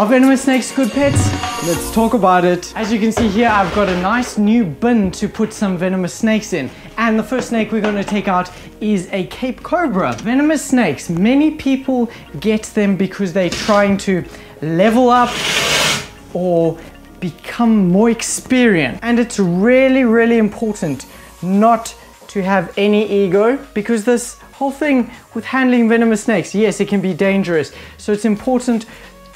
Are venomous snakes good pets? Let's talk about it. As you can see here, I've got a nice new bin to put some venomous snakes in. And the first snake we're gonna take out is a Cape Cobra. Venomous snakes, many people get them because they're trying to level up or become more experienced. And it's really, really important not to have any ego because this whole thing with handling venomous snakes, yes, it can be dangerous. So it's important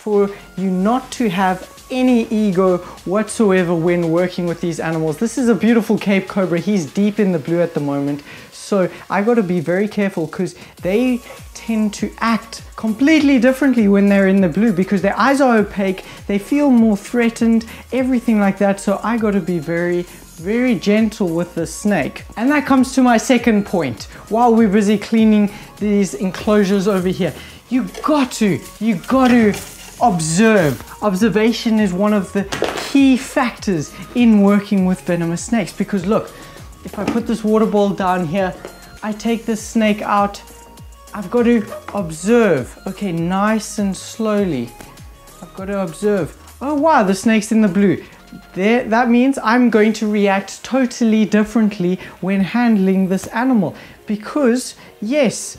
for you not to have any ego whatsoever when working with these animals. This is a beautiful Cape Cobra. He's deep in the blue at the moment. So I got to be very careful because they tend to act completely differently when they're in the blue because their eyes are opaque, they feel more threatened, everything like that. So I got to be very, very gentle with the snake. And that comes to my second point. While we're busy cleaning these enclosures over here, you got to, you got to observe. Observation is one of the key factors in working with venomous snakes because look, if I put this water ball down here, I take this snake out, I've got to observe. Okay, nice and slowly. I've got to observe. Oh wow, the snake's in the blue. There, that means I'm going to react totally differently when handling this animal because yes,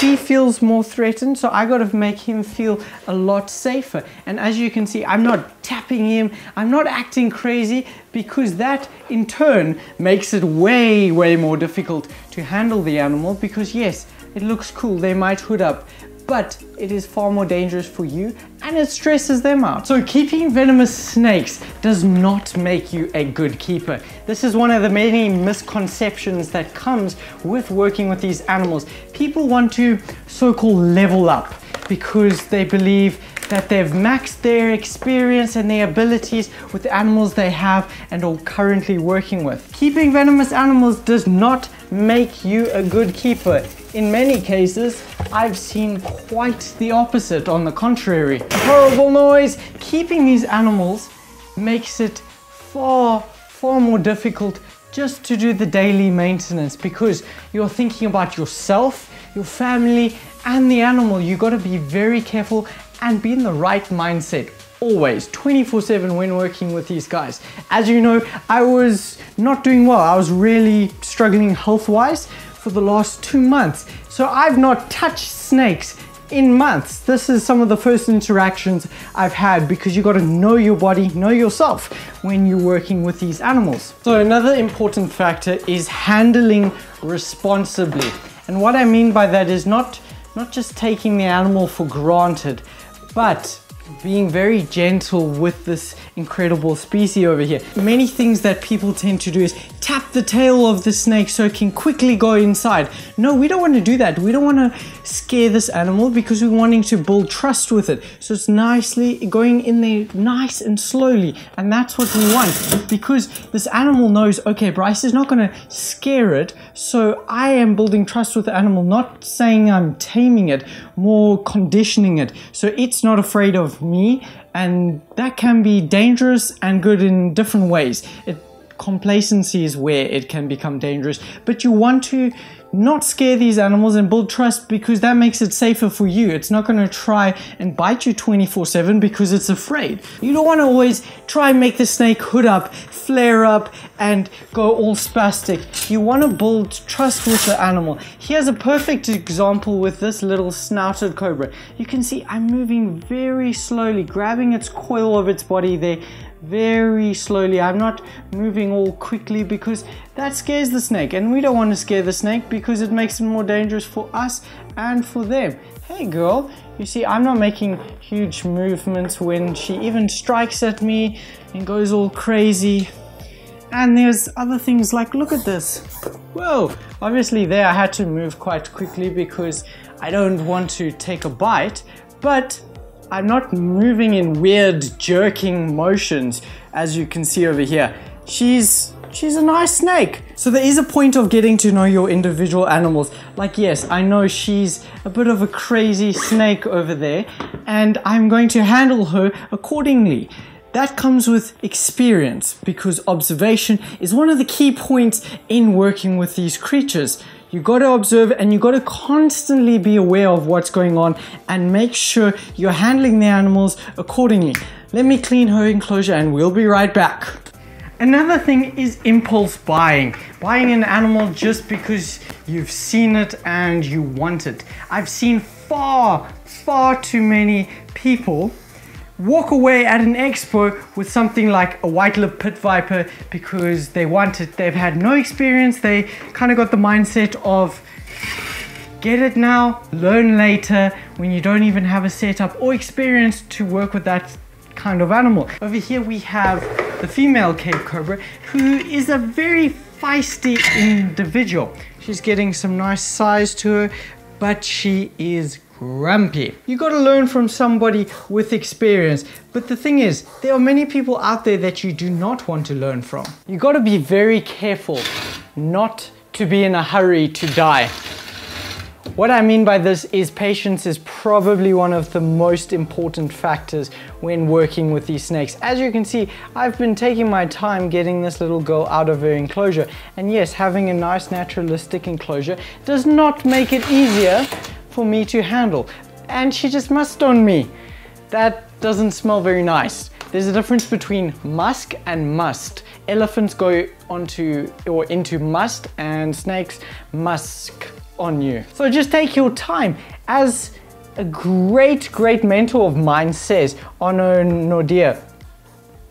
he feels more threatened so I got to make him feel a lot safer. And as you can see I'm not tapping him. I'm not acting crazy because that in turn makes it way way more difficult to handle the animal because yes it looks cool. They might hood up but it is far more dangerous for you and it stresses them out. So keeping venomous snakes does not make you a good keeper. This is one of the many misconceptions that comes with working with these animals. People want to so-called level up because they believe that they've maxed their experience and their abilities with the animals they have and are currently working with. Keeping venomous animals does not make you a good keeper. In many cases, I've seen quite the opposite on the contrary. Horrible noise! Keeping these animals makes it far, far more difficult just to do the daily maintenance because you're thinking about yourself, your family, and the animal. You've got to be very careful and be in the right mindset always 24 7 when working with these guys. As you know i was not doing well. I was really struggling health wise for the last two months. So i've not touched snakes in months. This is some of the first interactions i've had because you got to know your body know yourself when you're working with these animals. So another important factor is handling responsibly. And what i mean by that is not not just taking the animal for granted but being very gentle with this incredible species over here. Many things that people tend to do is tap the tail of the snake so it can quickly go inside. No, we don't want to do that. We don't want to scare this animal because we're wanting to build trust with it. So it's nicely going in there nice and slowly. And that's what we want because this animal knows, okay, Bryce is not going to scare it. So I am building trust with the animal, not saying I'm taming it, more conditioning it. So it's not afraid of me and that can be dangerous and good in different ways. It, complacency is where it can become dangerous, but you want to not scare these animals and build trust because that makes it safer for you. It's not going to try and bite you 24 7 because it's afraid. You don't want to always try and make the snake hood up, flare up, and go all spastic. You want to build trust with the animal. Here's a perfect example with this little snouted cobra. You can see I'm moving very slowly, grabbing its coil of its body there very slowly. I'm not moving all quickly because that scares the snake and we don't want to scare the snake because it makes it more dangerous for us and for them. Hey girl, you see I'm not making huge movements when she even strikes at me and goes all crazy. And there's other things like, look at this. Well, obviously there I had to move quite quickly because I don't want to take a bite, but I'm not moving in weird jerking motions as you can see over here. She's she's a nice snake. So there is a point of getting to know your individual animals. Like yes, I know she's a bit of a crazy snake over there and I'm going to handle her accordingly. That comes with experience because observation is one of the key points in working with these creatures. You got to observe and you got to constantly be aware of what's going on and make sure you're handling the animals accordingly. Let me clean her enclosure and we'll be right back. Another thing is impulse buying. Buying an animal just because you've seen it and you want it. I've seen far, far too many people walk away at an expo with something like a white lip pit viper because they want it. They've had no experience. They kind of got the mindset of get it now, learn later when you don't even have a setup or experience to work with that kind of animal. Over here we have the female Cape Cobra who is a very feisty individual. She's getting some nice size to her, but she is grumpy. You got to learn from somebody with experience. But the thing is, there are many people out there that you do not want to learn from. You got to be very careful not to be in a hurry to die. What I mean by this is patience is probably one of the most important factors when working with these snakes. As you can see, I've been taking my time getting this little girl out of her enclosure. And yes, having a nice naturalistic enclosure does not make it easier for me to handle. And she just musked on me. That doesn't smell very nice. There's a difference between musk and musth. Elephants go onto or into musth and snakes musk on you. So just take your time. As a great, great mentor of mine says, Honor Nordia,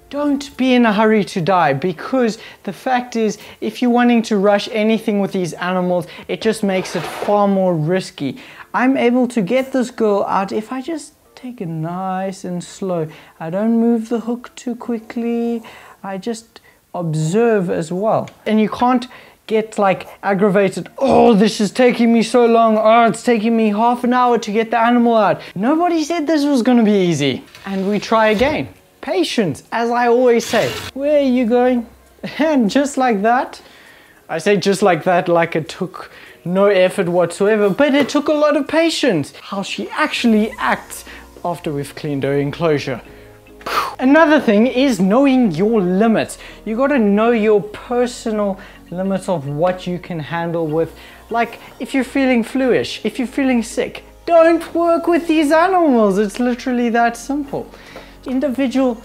don't be in a hurry to die because the fact is if you're wanting to rush anything with these animals it just makes it far more risky I'm able to get this girl out if I just take it nice and slow I don't move the hook too quickly I just observe as well and you can't get like aggravated oh this is taking me so long oh it's taking me half an hour to get the animal out nobody said this was gonna be easy and we try again Patience, as I always say. Where are you going? And just like that, I say just like that, like it took no effort whatsoever, but it took a lot of patience. How she actually acts after we've cleaned her enclosure. Another thing is knowing your limits. You gotta know your personal limits of what you can handle with. Like if you're feeling fluish, if you're feeling sick, don't work with these animals. It's literally that simple individual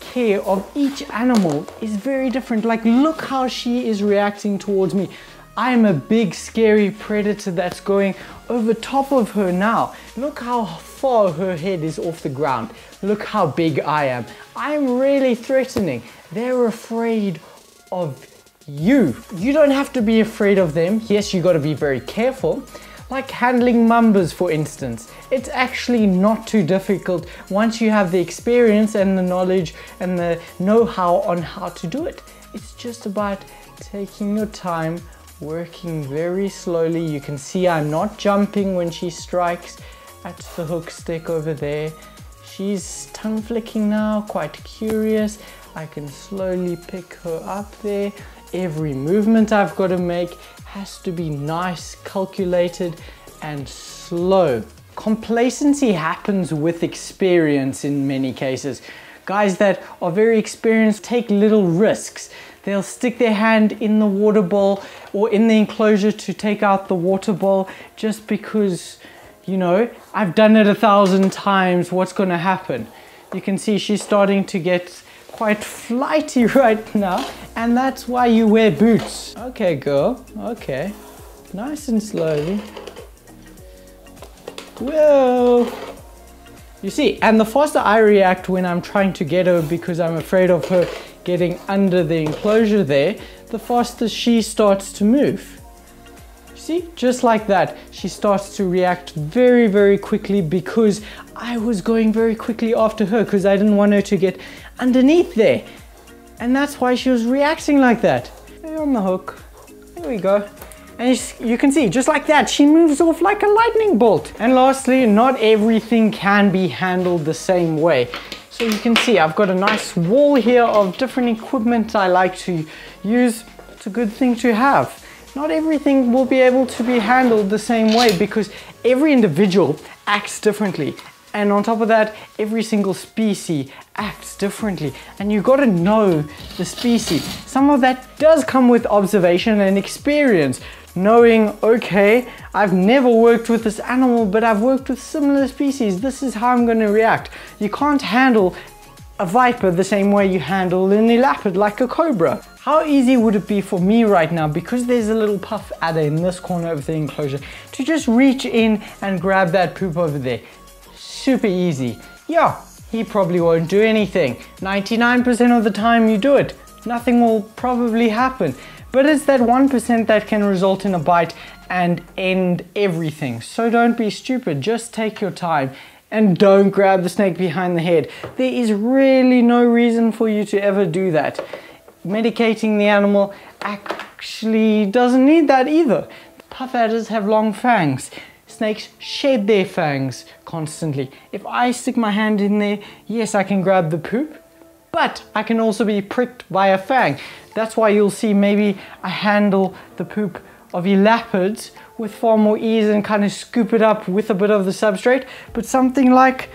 care of each animal is very different. Like, look how she is reacting towards me. I am a big, scary predator that's going over top of her now. Look how far her head is off the ground. Look how big I am. I'm really threatening. They're afraid of you. You don't have to be afraid of them. Yes, you got to be very careful. Like handling mambas for instance. It's actually not too difficult once you have the experience and the knowledge and the know-how on how to do it. It's just about taking your time, working very slowly. You can see I'm not jumping when she strikes at the hook stick over there. She's tongue flicking now, quite curious. I can slowly pick her up there. Every movement I've got to make has to be nice, calculated, and slow. Complacency happens with experience in many cases. Guys that are very experienced take little risks. They'll stick their hand in the water bowl or in the enclosure to take out the water bowl just because, you know, I've done it a thousand times, what's gonna happen? You can see she's starting to get quite flighty right now and that's why you wear boots. Okay girl, okay. Nice and slowly. Whoa! You see, and the faster I react when I'm trying to get her because I'm afraid of her getting under the enclosure there, the faster she starts to move. See, just like that, she starts to react very, very quickly because I was going very quickly after her because I didn't want her to get underneath there. And that's why she was reacting like that. On the hook. There we go. And you can see, just like that, she moves off like a lightning bolt. And lastly, not everything can be handled the same way. So you can see, I've got a nice wall here of different equipment I like to use. It's a good thing to have. Not everything will be able to be handled the same way because every individual acts differently and on top of that, every single species acts differently. And you've got to know the species. Some of that does come with observation and experience. knowing, okay, I've never worked with this animal, but I've worked with similar species. This is how I'm going to react. You can't handle a viper the same way you handle an elapid like a cobra. How easy would it be for me right now, because there's a little puff adder in this corner of the enclosure, to just reach in and grab that poop over there? Super easy. Yeah, he probably won't do anything. 99% of the time you do it, nothing will probably happen. But it's that 1% that can result in a bite and end everything. So don't be stupid, just take your time and don't grab the snake behind the head. There is really no reason for you to ever do that. Medicating the animal actually doesn't need that either. Puff adders have long fangs. Snakes shed their fangs constantly. If I stick my hand in there, yes, I can grab the poop, but I can also be pricked by a fang. That's why you'll see maybe I handle the poop of elapids with far more ease and kind of scoop it up with a bit of the substrate, but something like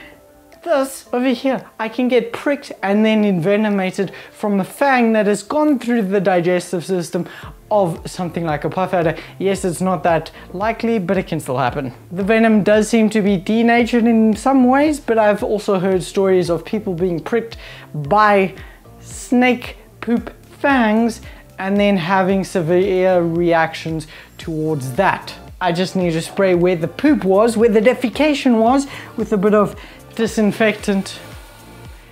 this over here, I can get pricked and then envenomated from a fang that has gone through the digestive system of something like a puff adder. Yes, it's not that likely, but it can still happen. The venom does seem to be denatured in some ways, but I've also heard stories of people being pricked by snake poop fangs and then having severe reactions towards that. I just need to spray where the poop was, where the defecation was, with a bit of disinfectant.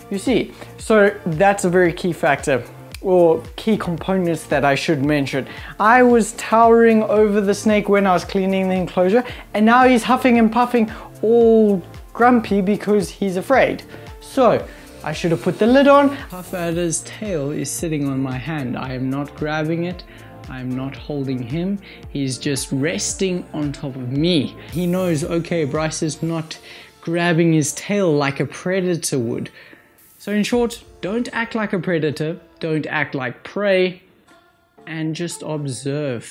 You see, so that's a very key factor or key components that I should mention. I was towering over the snake when I was cleaning the enclosure and now he's huffing and puffing all grumpy because he's afraid. So I should have put the lid on. Puff Adder's tail is sitting on my hand. I am not grabbing it. I'm not holding him. He's just resting on top of me. He knows, okay, Bryce is not grabbing his tail like a predator would. So in short, don't act like a predator, don't act like prey, and just observe.